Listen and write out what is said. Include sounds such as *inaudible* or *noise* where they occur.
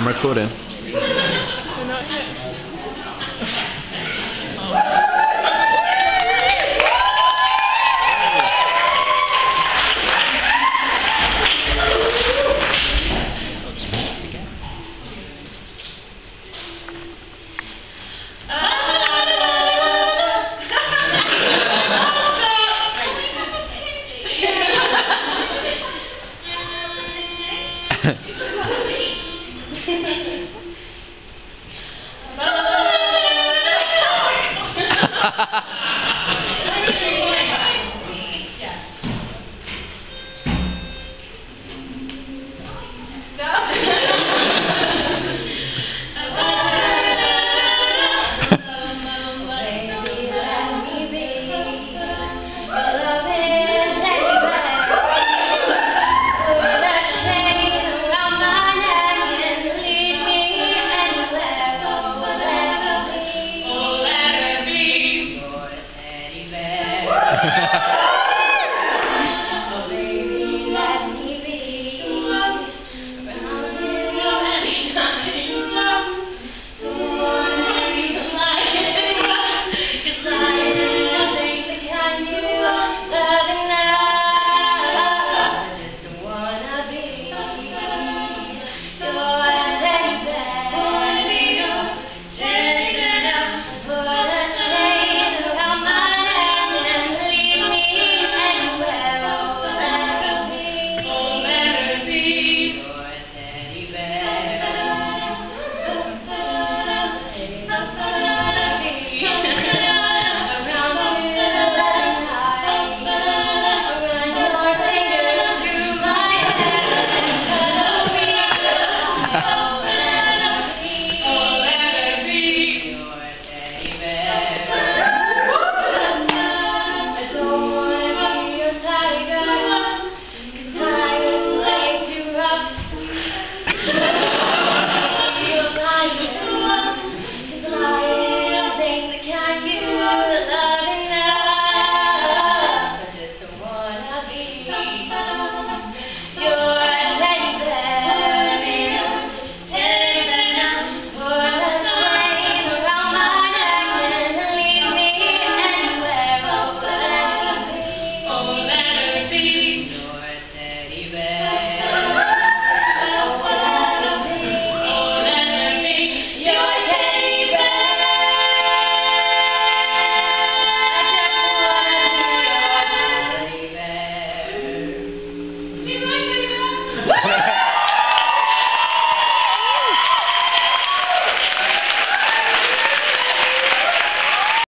I'm recording. *laughs* ha *laughs*